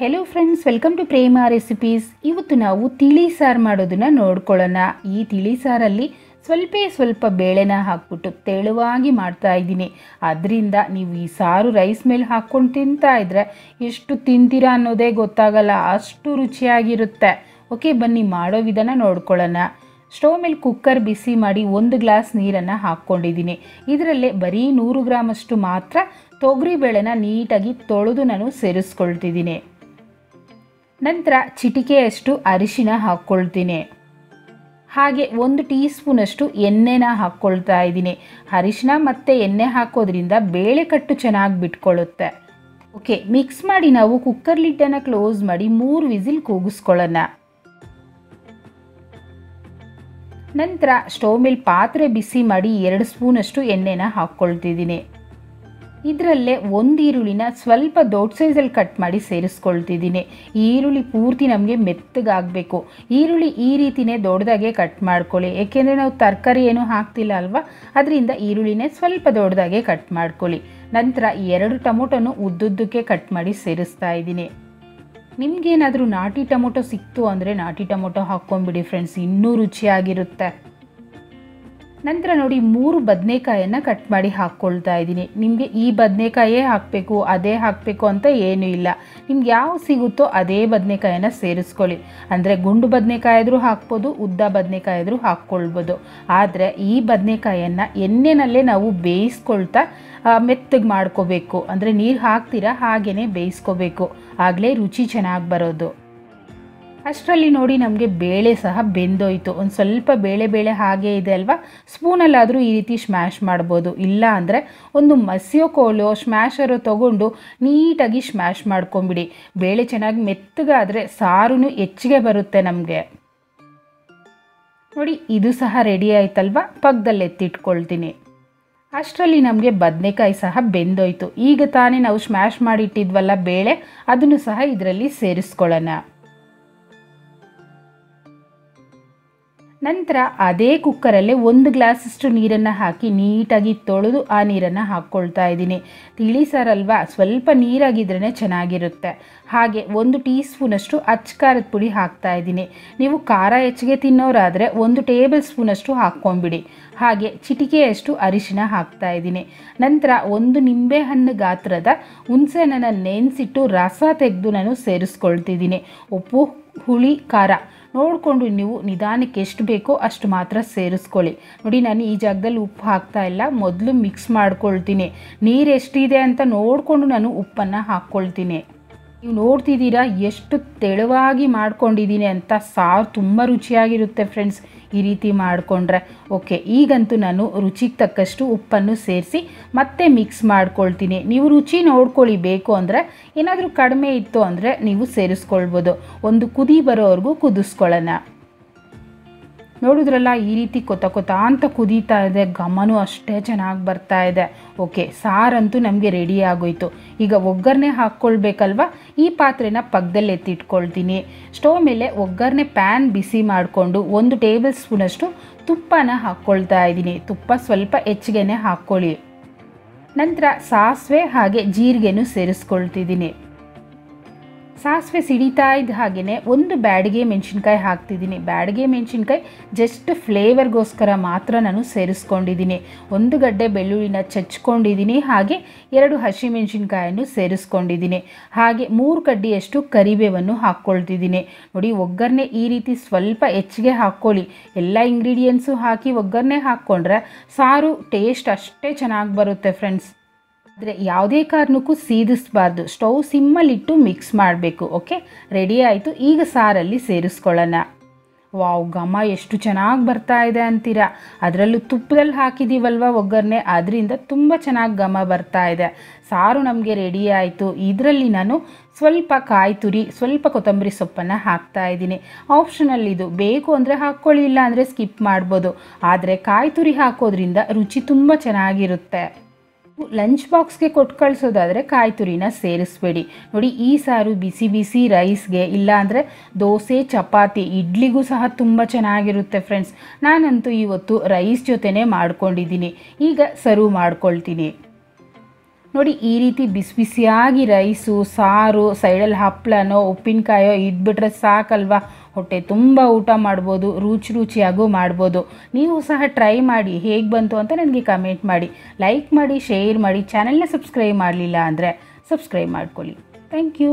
Hello friends welcome to Prema recipes ಇವತ್ತು ನಾವು ತಿಳಿ ಸಾರು ಮಾಡೋದನ್ನ ನೋಡ್ಕೊಳ್ಳೋಣ. ಈ ತಿಳಿ ಸಾರಲ್ಲಿ ಸ್ವಲ್ಪ ಸ್ವಲ್ಪ ಬೇಳೆನ ಹಾಕ್ಬಿಟ್ಟು ತೆಳುವಾಗಿ ಮಾಡ್ತಾ ಇದ್ದೀನಿ. ಅದರಿಂದ ನೀವು ಈ ಸಾರು ರೈಸ್ ಮೇಲೆ ಹಾಕ್ಕೊಂಡು ತಿಂತಾ ಇದ್ರೆ ಎಷ್ಟು ತಿಂತೀರಾ ಅನ್ನೋದೇ ಗೊತ್ತಾಗಲ್ಲ, ಅಷ್ಟು ರುಚಿಯಾಗಿರುತ್ತೆ. ಓಕೆ ಬನ್ನಿ ಮಾಡೋ ವಿಧಾನ ನೋಡ್ಕೊಳ್ಳೋಣ. ಸ್ಟವ್ ಮೇಲೆ ಕುಕ್ಕರ್ ಬಿಸಿ ಮಾಡಿ ಒಂದು ಗ್ಲಾಸ್ ನೀರನ್ನು ಹಾಕ್ಕೊಂಡಿದ್ದೀನಿ. ಇದರಲ್ಲೇ ಬರೀ ನೂರು ಗ್ರಾಮಷ್ಟು ಮಾತ್ರ ತೊಗರಿ ಬೇಳೆನ ನೀಟಾಗಿ ತೊಳೆದು ನಾನು ಸೇರಿಸ್ಕೊಳ್ತಿದ್ದೀನಿ. ನಂತರ ಚಿಟಿಕೆಯಷ್ಟು ಅರಿಶಿನ ಹಾಕ್ಕೊಳ್ತೀನಿ. ಹಾಗೆ ಒಂದು ಟೀ ಸ್ಪೂನಷ್ಟು ಎಣ್ಣೆನ ಹಾಕ್ಕೊಳ್ತಾ ಇದ್ದೀನಿ. ಅರಿಶಿನ ಮತ್ತು ಎಣ್ಣೆ ಹಾಕೋದ್ರಿಂದ ಬೇಳೆ ಕಟ್ಟು ಚೆನ್ನಾಗಿ ಬಿಟ್ಕೊಳ್ಳುತ್ತೆ. ಓಕೆ ಮಿಕ್ಸ್ ಮಾಡಿ ನಾವು ಕುಕ್ಕರ್ ಲಿಡ್ಡನ್ನು ಕ್ಲೋಸ್ ಮಾಡಿ ಮೂರು ವಿಸಿಲ್ ಕೂಗಿಸ್ಕೊಳ್ಳೋಣ. ನಂತರ ಸ್ಟವ್ ಮೇಲೆ ಪಾತ್ರೆ ಬಿಸಿ ಮಾಡಿ ಎರಡು ಸ್ಪೂನಷ್ಟು ಎಣ್ಣೆನ ಹಾಕ್ಕೊಳ್ತಿದ್ದೀನಿ. ಇದರಲ್ಲೇ ಒಂದು ಈರುಳ್ಳಿನ ಸ್ವಲ್ಪ ದೊಡ್ಡ ಸೈಜಲ್ಲಿ ಕಟ್ ಮಾಡಿ ಸೇರಿಸ್ಕೊಳ್ತಿದ್ದೀನಿ. ಈರುಳ್ಳಿ ಪೂರ್ತಿ ನಮಗೆ ಮೆತ್ತಗಾಗಬೇಕು. ಈರುಳ್ಳಿ ಈ ರೀತಿನೇ ದೊಡ್ಡದಾಗೆ ಕಟ್ ಮಾಡ್ಕೊಳ್ಳಿ. ಏಕೆಂದರೆ ನಾವು ತರಕಾರಿ ಏನೂ ಹಾಕ್ತಿಲ್ಲ ಅಲ್ವಾ? ಅದರಿಂದ ಈರುಳ್ಳಿನೇ ಸ್ವಲ್ಪ ದೊಡ್ಡದಾಗೆ ಕಟ್ ಮಾಡ್ಕೊಳ್ಳಿ. ನಂತರ ಎರಡು ಟೊಮೊಟೊನು ಉದ್ದುದ್ದಕ್ಕೆ ಕಟ್ ಮಾಡಿ ಸೇರಿಸ್ತಾ ಇದ್ದೀನಿ. ನಿಮಗೇನಾದರೂ ನಾಟಿ ಟೊಮೊಟೊ ಸಿಕ್ತು ಅಂದರೆ ನಾಟಿ ಟೊಮೊಟೊ ಹಾಕ್ಕೊಂಬಿಡಿ ಫ್ರೆಂಡ್ಸ್ ಇನ್ನೂ ರುಚಿಯಾಗಿರುತ್ತೆ. ನಂತರ ನೋಡಿ ಮೂರು ಬದನೆಕಾಯನ್ನು ಕಟ್ ಮಾಡಿ ಹಾಕ್ಕೊಳ್ತಾ ಇದ್ದೀನಿ. ನಿಮಗೆ ಈ ಬದನೆಕಾಯೇ ಹಾಕಬೇಕು, ಅದೇ ಹಾಕಬೇಕು ಅಂತ ಏನೂ ಇಲ್ಲ. ನಿಮ್ಗೆ ಯಾವ ಸಿಗುತ್ತೋ ಅದೇ ಬದನೆಕಾಯನ್ನು ಸೇರಿಸ್ಕೊಳ್ಳಿ. ಅಂದರೆ ಗುಂಡು ಬದನೆಕಾಯಾದರೂ ಹಾಕ್ಬೋದು, ಉದ್ದ ಬದನೆಕಾಯಾದರೂ ಹಾಕ್ಕೊಳ್ಬೋದು. ಆದರೆ ಈ ಬದನೆಕಾಯನ್ನು ಎಣ್ಣೆನಲ್ಲೇ ನಾವು ಬೇಯಿಸ್ಕೊಳ್ತಾ ಮೆತ್ತಗೆ ಮಾಡ್ಕೋಬೇಕು. ಅಂದರೆ ನೀರು ಹಾಕ್ತೀರಾ ಹಾಗೆಯೇ ಬೇಯಿಸ್ಕೋಬೇಕು. ಆಗಲೇ ರುಚಿ ಚೆನ್ನಾಗಿ ಬರೋದು. ಅಷ್ಟರಲ್ಲಿ ನೋಡಿ ನಮಗೆ ಬೇಳೆ ಸಹ ಬೆಂದೋಯ್ತು. ಒಂದು ಸ್ವಲ್ಪ ಬೇಳೆ ಬೇಳೆ ಹಾಗೆ ಇದೆ ಅಲ್ವಾ? ಸ್ಪೂನಲ್ಲಾದರೂ ಈ ರೀತಿ ಸ್ಮ್ಯಾಶ್ ಮಾಡ್ಬೋದು. ಇಲ್ಲ ಅಂದರೆ ಒಂದು ಮಸಿಯೋ ಕೋಲು ಸ್ಮ್ಯಾಶರು ತೊಗೊಂಡು ನೀಟಾಗಿ ಸ್ಮ್ಯಾಶ್ ಮಾಡ್ಕೊಂಬಿಡಿ. ಬೇಳೆ ಚೆನ್ನಾಗಿ ಮೆತ್ತಗಾದರೆ ಸಾರು ಹೆಚ್ಚಿಗೆ ಬರುತ್ತೆ ನಮಗೆ. ನೋಡಿ, ಇದು ಸಹ ರೆಡಿ ಆಯ್ತಲ್ವಾ? ಪಕ್ಕದಲ್ಲಿ ಎತ್ತಿಟ್ಕೊಳ್ತೀನಿ. ಅಷ್ಟರಲ್ಲಿ ನಮಗೆ ಬದನೆಕಾಯಿ ಸಹ ಬೆಂದೋಯ್ತು. ಈಗ ತಾನೇ ನಾವು ಸ್ಮ್ಯಾಶ್ ಮಾಡಿಟ್ಟಿದ್ವಲ್ಲ ಬೇಳೆ, ಅದನ್ನು ಸಹ ಇದರಲ್ಲಿ ಸೇರಿಸ್ಕೊಳ್ಳೋಣ. ನಂತರ ಅದೇ ಕುಕ್ಕರಲ್ಲೇ ಒಂದು ಗ್ಲಾಸಷ್ಟು ನೀರನ್ನು ಹಾಕಿ ನೀಟಾಗಿ ತೊಳೆದು ಆ ನೀರನ್ನು ಹಾಕ್ಕೊಳ್ತಾ ಇದ್ದೀನಿ. ತಿಳಿ ಸಾರಲ್ವಾ ಸ್ವಲ್ಪ ನೀರಾಗಿದ್ರೇ ಚೆನ್ನಾಗಿರುತ್ತೆ. ಹಾಗೆ ಒಂದು ಟೀ ಸ್ಪೂನಷ್ಟು ಅಚ್ಚ ಖಾರದ ಪುಡಿ ಹಾಕ್ತಾ ಇದ್ದೀನಿ. ನೀವು ಖಾರ ಹೆಚ್ಚಿಗೆ ತಿನ್ನೋರಾದರೆ ಒಂದು ಟೇಬಲ್ ಸ್ಪೂನಷ್ಟು ಹಾಕ್ಕೊಂಬಿಡಿ. ಹಾಗೆ ಚಿಟಿಕೆಯಷ್ಟು ಅರಿಶಿನ ಹಾಕ್ತಾ ಇದ್ದೀನಿ. ನಂತರ ಒಂದು ನಿಂಬೆಹಣ್ಣು ಗಾತ್ರದ ಹುಣಸೆಹಣ್ಣನ್ನು ನೆನೆಸಿಟ್ಟು ರಸ ತೆಗೆದು ನಾನು ಸೇರಿಸ್ಕೊಳ್ತಿದ್ದೀನಿ. ಉಪ್ಪು, ಹುಳಿ, ಖಾರ ನೋಡಿಕೊಂಡು ನೀವು ನಿಧಾನಕ್ಕೆ ಎಷ್ಟು ಬೇಕೋ ಅಷ್ಟು ಮಾತ್ರ ಸೇರಿಸ್ಕೊಳ್ಳಿ. ನೋಡಿ, ನಾನು ಈ ಜಾಗದಲ್ಲಿ ಉಪ್ಪು ಹಾಕ್ತಾ ಇಲ್ಲ. ಮೊದಲು ಮಿಕ್ಸ್ ಮಾಡ್ಕೊಳ್ತೀನಿ. ನೀರು ಎಷ್ಟಿದೆ ಅಂತ ನೋಡಿಕೊಂಡು ನಾನು ಉಪ್ಪನ್ನು ಹಾಕ್ಕೊಳ್ತೀನಿ. ನೀವು ನೋಡ್ತಿದ್ದೀರಾ ಎಷ್ಟು ತೆಳುವಾಗಿ ಮಾಡ್ಕೊಂಡಿದ್ದೀನಿ ಅಂತ ಸಾರು ತುಂಬ ರುಚಿಯಾಗಿರುತ್ತೆ ಫ್ರೆಂಡ್ಸ್ ಈ ರೀತಿ ಮಾಡಿಕೊಂಡ್ರೆ. ಓಕೆ ಈಗಂತೂ ನಾನು ರುಚಿಗೆ ತಕ್ಕಷ್ಟು ಉಪ್ಪನ್ನು ಸೇರಿಸಿ ಮತ್ತೆ ಮಿಕ್ಸ್ ಮಾಡ್ಕೊಳ್ತೀನಿ. ನೀವು ರುಚಿ ನೋಡ್ಕೊಳ್ಳಿ ಬೇಕು ಅಂದರೆ ಏನಾದರೂ ಕಡಿಮೆ ಇತ್ತು ಅಂದರೆ ನೀವು ಸೇರಿಸ್ಕೊಳ್ಬೋದು. ಒಂದು ಕುದಿ ಬರೋವರೆಗೂ ಕುದಿಸ್ಕೊಳ್ಳೋಣ. ನೋಡಿದ್ರಲ್ಲ ಈ ರೀತಿ ಕೊತ ಕೊತ ಅಂತ ಕುದೀತಾ ಇದೆ. ಘಮನೂ ಅಷ್ಟೇ ಚೆನ್ನಾಗಿ ಬರ್ತಾ ಇದೆ. ಓಕೆ ಸಾರಂತೂ ನಮಗೆ ರೆಡಿ ಆಗೋಯ್ತು. ಈಗ ಒಗ್ಗರಣೆ ಹಾಕ್ಕೊಳ್ಬೇಕಲ್ವ? ಈ ಪಾತ್ರೆನ ಪಕ್ಕದಲ್ಲಿ ಎತ್ತಿಟ್ಕೊಳ್ತೀನಿ. ಸ್ಟವ್ ಮೇಲೆ ಒಗ್ಗರಣೆ ಪ್ಯಾನ್ ಬಿಸಿ ಮಾಡಿಕೊಂಡು ಒಂದು ಟೇಬಲ್ ಸ್ಪೂನಷ್ಟು ತುಪ್ಪನ ಹಾಕ್ಕೊಳ್ತಾ ಇದ್ದೀನಿ. ತುಪ್ಪ ಸ್ವಲ್ಪ ಹೆಚ್ಚಿಗೆನೆ ಹಾಕ್ಕೊಳ್ಳಿ. ನಂತರ ಸಾಸಿವೆ ಹಾಗೆ ಜೀರಿಗೆನೂ ಸೇರಿಸ್ಕೊಳ್ತಿದ್ದೀನಿ. ಸಾಸಿವೆ ಸಿಡಿತಾ ಇದ್ದ ಹಾಗೆಯೇ ಒಂದು ಬ್ಯಾಡಿಗೆ ಮೆಣಸಿನ್ಕಾಯಿ ಹಾಕ್ತಿದ್ದೀನಿ. ಬ್ಯಾಡಿಗೆ ಮೆಣಸಿನ್ಕಾಯಿ ಜಸ್ಟ್ ಫ್ಲೇವರ್ಗೋಸ್ಕರ ಮಾತ್ರ ನಾನು ಸೇರಿಸ್ಕೊಂಡಿದ್ದೀನಿ. ಒಂದು ಗಡ್ಡೆ ಬೆಳ್ಳುಳ್ಳಿನ ಚಚ್ಕೊಂಡಿದ್ದೀನಿ, ಹಾಗೆ ಎರಡು ಹಸಿ ಮೆಣಸಿನ್ಕಾಯನ್ನು ಸೇರಿಸ್ಕೊಂಡಿದ್ದೀನಿ. ಹಾಗೆ ಮೂರು ಕಡ್ಡಿಯಷ್ಟು ಕರಿಬೇವನ್ನು ಹಾಕ್ಕೊಳ್ತಿದ್ದೀನಿ. ನೋಡಿ, ಒಗ್ಗರಣೆ ಈ ರೀತಿ ಸ್ವಲ್ಪ ಹೆಚ್ಚಿಗೆ ಹಾಕ್ಕೊಳ್ಳಿ. ಎಲ್ಲ ಇಂಗ್ರೀಡಿಯೆಂಟ್ಸು ಹಾಕಿ ಒಗ್ಗರಣೆ ಹಾಕ್ಕೊಂಡ್ರೆ ಸಾರು ಟೇಸ್ಟ್ ಅಷ್ಟೇ ಚೆನ್ನಾಗಿ ಬರುತ್ತೆ ಫ್ರೆಂಡ್ಸ್ ಆದರೆ ಯಾವುದೇ ಕಾರಣಕ್ಕೂ ಸೀದಿಸಬಾರ್ದು. ಸ್ಟವ್ ಸಿಮ್ಮಲ್ಲಿಟ್ಟು ಮಿಕ್ಸ್ ಮಾಡಬೇಕು, ಓಕೆ? ರೆಡಿ ಆಯಿತು, ಈಗ ಸಾರಲ್ಲಿ ಸೇರಿಸ್ಕೊಳ್ಳೋಣ. ವಾವ್, ಘಮ ಎಷ್ಟು ಚೆನ್ನಾಗಿ ಬರ್ತಾ ಇದೆ ಅಂತೀರಾ. ಅದರಲ್ಲೂ ತುಪ್ಪದಲ್ಲಿ ಹಾಕಿದ್ದೀವಲ್ವ ಒಗ್ಗರಣೆ? ಅದರಿಂದ ತುಂಬ ಚೆನ್ನಾಗಿ ಘಮ ಬರ್ತಾ ಇದೆ. ಸಾರು ನಮಗೆ ರೆಡಿ ಆಯಿತು. ಇದರಲ್ಲಿ ನಾನು ಸ್ವಲ್ಪ ಕಾಯಿ ತುರಿ, ಸ್ವಲ್ಪ ಕೊತ್ತಂಬರಿ ಸೊಪ್ಪನ್ನು ಹಾಕ್ತಾ ಇದ್ದೀನಿ. ಆಪ್ಷನಲ್ ಇದು. ಬೇಕು ಅಂದರೆ ಹಾಕ್ಕೊಳ್ಳಿ ಇಲ್ಲ ಅಂದರೆ ಸ್ಕಿಪ್ ಮಾಡ್ಬೋದು. ಆದರೆ ಕಾಯಿ ತುರಿ ಹಾಕೋದ್ರಿಂದ ರುಚಿ ತುಂಬ ಚೆನ್ನಾಗಿರುತ್ತೆ. ಲಂಚ್ ಬಾಕ್ಸ್ಗೆ ಕೊಟ್ಟು ಕಳಿಸೋದಾದರೆ ಕಾಯಿ ತುರಿನ ಸೇರಿಸ್ಬೇಡಿ. ನೋಡಿ, ಈ ಸಾರು ಬಿಸಿ ಬಿಸಿ ರೈಸ್ಗೆ ಇಲ್ಲಾಂದರೆ ದೋಸೆ, ಚಪಾತಿ, ಇಡ್ಲಿಗೂ ಸಹ ತುಂಬ ಚೆನ್ನಾಗಿರುತ್ತೆ ಫ್ರೆಂಡ್ಸ್ ನಾನಂತೂ ಇವತ್ತು ರೈಸ್ ಜೊತೆನೇ ಮಾಡ್ಕೊಂಡಿದ್ದೀನಿ. ಈಗ ಸರ್ವ್ ಮಾಡ್ಕೊಳ್ತೀನಿ. ನೋಡಿ, ಈ ರೀತಿ ಬಿಸಿ ಬಿಸಿಯಾಗಿ ರೈಸು, ಸಾರು, ಸೈಡಲ್ಲಿ ಹಪ್ಪಳನೋ ಉಪ್ಪಿನಕಾಯೋ ಇದ್ಬಿಟ್ರೆ ಸಾಕಲ್ವಾ? ಹೊಟ್ಟೆ ತುಂಬ ಊಟ ಮಾಡ್ಬೋದು, ರುಚಿ ರುಚಿಯಾಗೂ ಮಾಡ್ಬೋದು. ನೀವು ಸಹ ಟ್ರೈ ಮಾಡಿ, ಹೇಗೆ ಬಂತು ಅಂತ ನನಗೆ ಕಮೆಂಟ್ ಮಾಡಿ. ಲೈಕ್ ಮಾಡಿ, ಶೇರ್ ಮಾಡಿ, ಚಾನೆಲ್ನ ಸಬ್ಸ್ಕ್ರೈಬ್ ಮಾಡಲಿಲ್ಲ ಅಂದರೆ ಸಬ್ಸ್ಕ್ರೈಬ್ ಮಾಡ್ಕೊಳ್ಳಿ. Thank you.